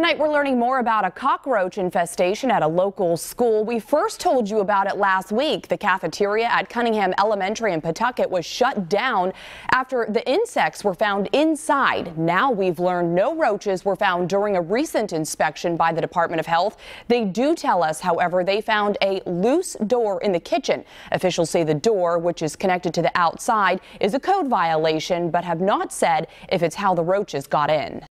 Tonight, we're learning more about a cockroach infestation at a local school. We first told you about it last week. The cafeteria at Cunningham Elementary in Pawtucket was shut down after the insects were found inside. Now we've learned no roaches were found during a recent inspection by the Department of Health. They do tell us, however, they found a loose door in the kitchen. Officials say the door, which is connected to the outside, is a code violation, but have not said if it's how the roaches got in.